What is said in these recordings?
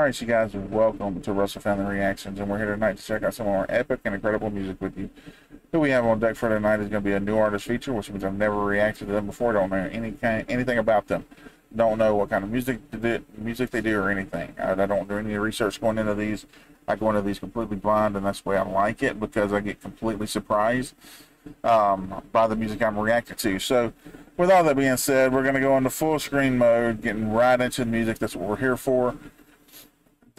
All right, you guys, welcome to Russell Family Reactions, and we're here tonight to check out some more epic and incredible music with you. Who we have on deck for tonight is going to be a new artist feature, which means I've never reacted to them before. Don't know any kind, anything about them. Don't know what kind of music music they do or anything. I, I don't do any research going into these. I go into these completely blind, and that's the way I like it because I get completely surprised um, by the music I'm reacting to. So, with all that being said, we're going to go into full screen mode, getting right into the music. That's what we're here for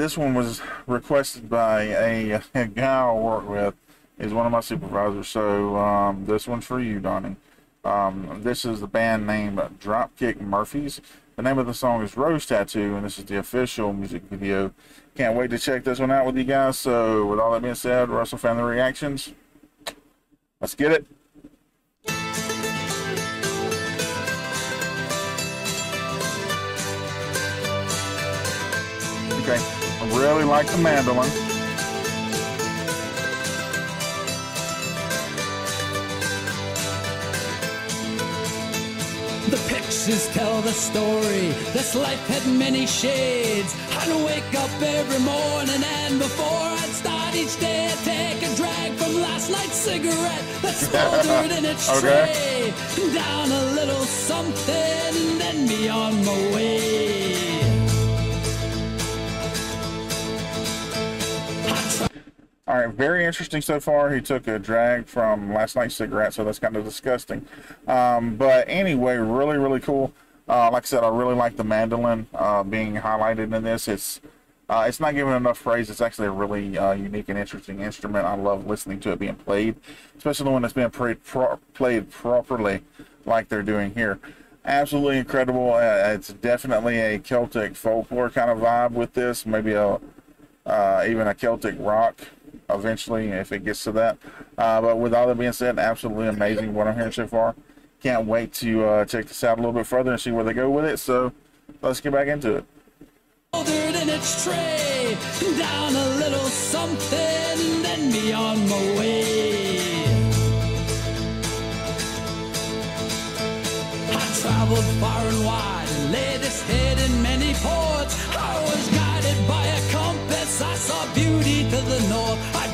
this one was requested by a, a guy I work with. He's one of my supervisors. So um, this one's for you, Donnie. Um, this is the band name Dropkick Murphys. The name of the song is Rose Tattoo, and this is the official music video. Can't wait to check this one out with you guys. So, with all that being said, Russell Family Reactions, let's get it. Okay. I really like the mandolin. The pictures tell the story. This life had many shades. I'd wake up every morning and before I'd start each day, I'd take a drag from last night's cigarette that smoldered in its okay. tray. Down a little something, and then be on my way. All right, very interesting so far. He took a drag from last night's cigarette, so that's kind of disgusting. Um, but anyway, really, really cool. Uh, like I said, I really like the mandolin uh, being highlighted in this. It's uh, it's not given enough praise. It's actually a really uh, unique and interesting instrument. I love listening to it being played, especially when it's being played, pro played properly, like they're doing here. Absolutely incredible. Uh, it's definitely a Celtic folklore kind of vibe with this. Maybe a uh, even a Celtic rock eventually if it gets to that. Uh, but with all that being said, absolutely amazing what I'm hearing so far. Can't wait to uh, check this out a little bit further and see where they go with it. So let's get back into it. In its tray, down a little something, then be on my way. I traveled far and wide,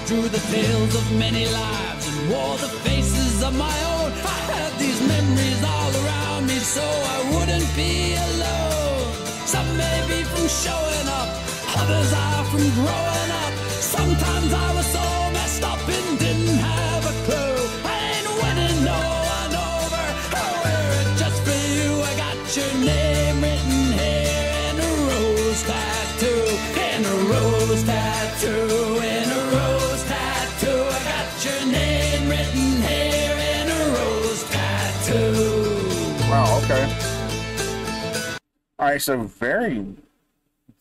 drew the tales of many lives and wore the faces of my own. I had these memories all around me so I wouldn't be alone. Some may be from showing up, others are from growing up. Sometimes I was so messed up and So very,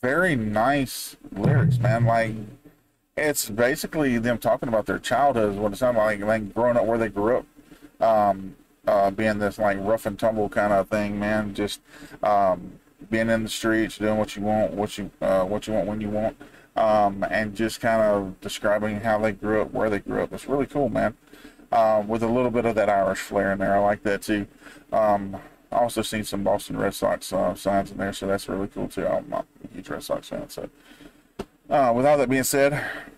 very nice lyrics, man. Like, it's basically them talking about their childhood, what it sounds like, like growing up where they grew up, um, uh, being this like rough and tumble kind of thing, man. Just um, being in the streets, doing what you want, what you uh, what you want when you want, um, and just kind of describing how they grew up, where they grew up. It's really cool, man. Uh, with a little bit of that Irish flair in there. I like that too. Also seen some Boston Red Sox uh, signs in there, so that's really cool too. I'm a huge Red Sox fan, so. Uh, with all that being said,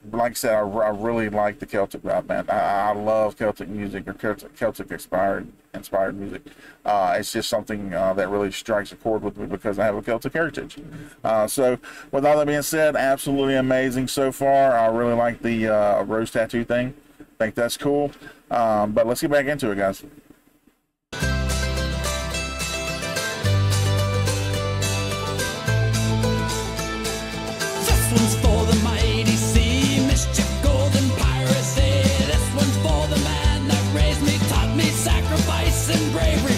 like I said, I, I really like the Celtic vibe, man. I, I love Celtic music or Celtic, Celtic inspired inspired music. Uh, it's just something uh, that really strikes a chord with me because I have a Celtic heritage. Uh, so, with all that being said, absolutely amazing so far. I really like the uh, rose tattoo thing. I think that's cool. Um, but let's get back into it, guys. and bravery.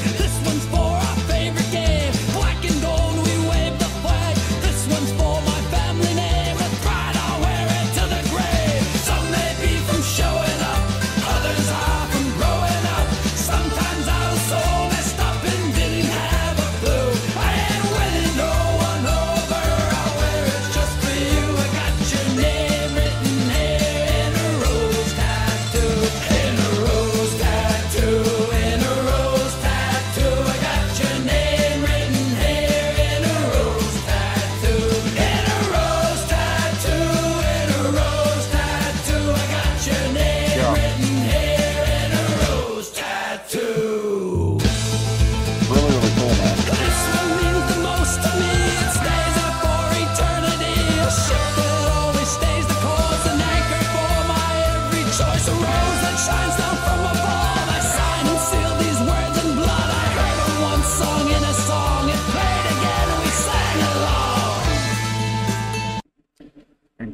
Hey.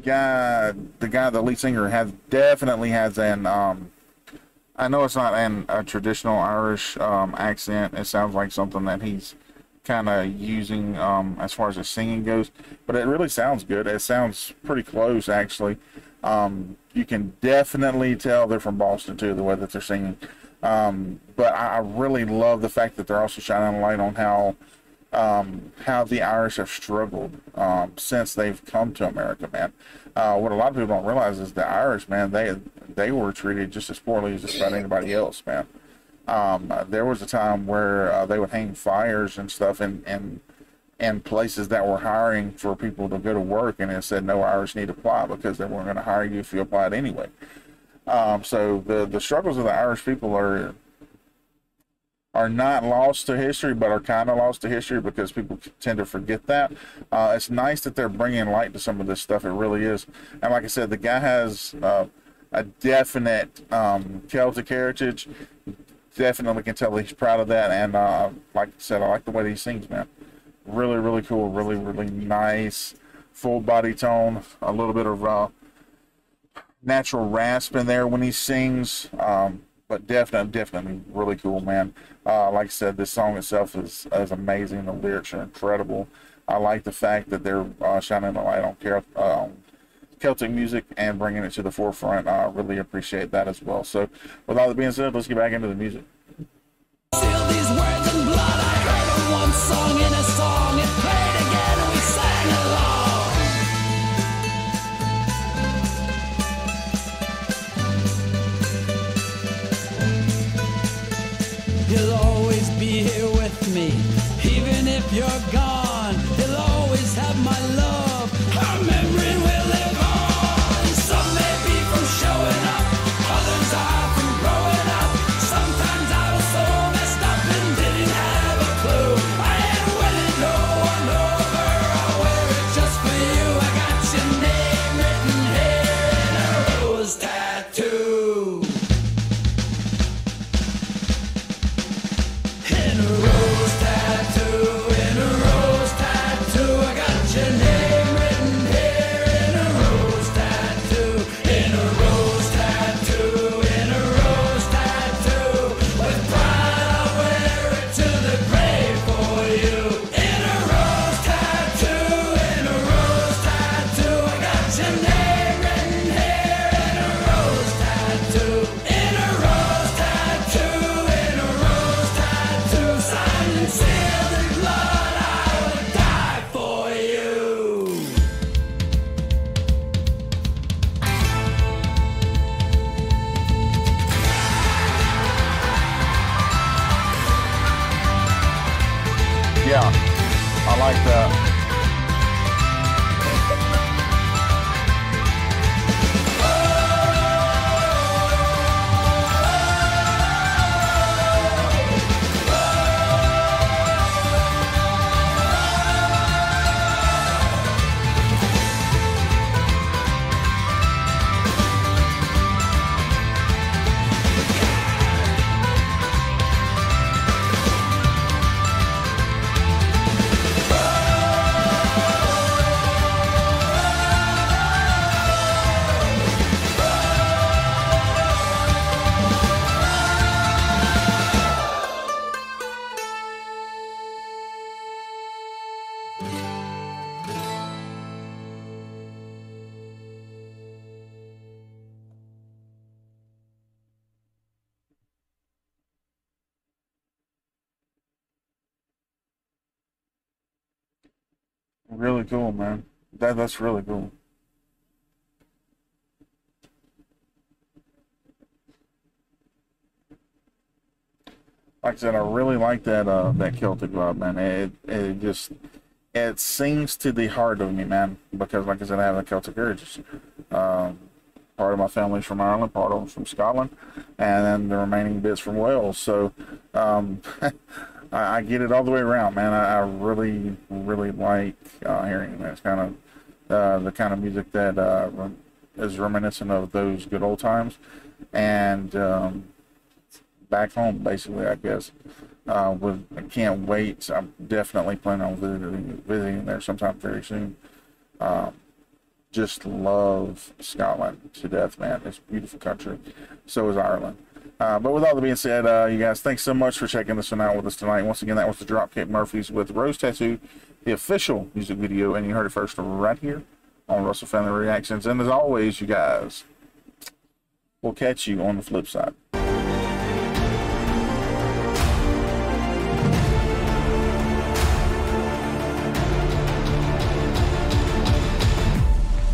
Guy, the guy, the lead singer, has definitely has an. Um, I know it's not an a traditional Irish um, accent. It sounds like something that he's kind of using um, as far as his singing goes, but it really sounds good. It sounds pretty close, actually. Um, you can definitely tell they're from Boston too, the way that they're singing. Um, but I, I really love the fact that they're also shining a light on how um, how the Irish have struggled um, since they've come to America, man. Uh, what a lot of people don't realize is the Irish, man, they they were treated just as poorly as just about anybody else, man. Um, uh, there was a time where uh, they would hang fires and stuff in, in in places that were hiring for people to go to work, and it said no Irish need apply because they weren't going to hire you if you applied anyway. Um, so the the struggles of the Irish people are are not lost to history, but are kind of lost to history because people tend to forget that. Uh, it's nice that they're bringing light to some of this stuff. It really is. And like I said, the guy has uh, a definite um, Celtic heritage. Definitely can tell he's proud of that. And uh, like I said, I like the way he sings, man. Really, really cool. Really, really nice. Full body tone. A little bit of uh, natural rasp in there when he sings. Um, but definitely, definitely really cool, man. Uh, like I said, this song itself is, is amazing. The lyrics are incredible. I like the fact that they're uh, shining the light on Kel- um, Celtic music and bringing it to the forefront. I really appreciate that as well. So, with all that being said, let's get back into the music. Like that. Really cool, man. That that's really cool. Like I said, I really like that uh that Celtic vibe, man. It it just it sings to the heart of me, man. Because like I said, I have a Celtic heritage. Um, part of my family's from Ireland, part of them from Scotland, and then the remaining bits from Wales. So um, I, I get it all the way around, man. I, I really, really like uh, hearing. It's kind of uh, the kind of music that uh, is reminiscent of those good old times, and um, back home, basically, I guess. Uh, with, I can't wait. I'm definitely planning on visiting, visiting there sometime very soon. Um, just love Scotland to death, man. It's a beautiful country. So is Ireland. Uh, but with all that being said, uh, you guys, thanks so much for checking this one out with us tonight. Once again, that was the Dropkick Murphys with Rose Tattoo, the official music video, and you heard it first right here on Russell Family Reactions. And as always, you guys, we'll catch you on the flip side.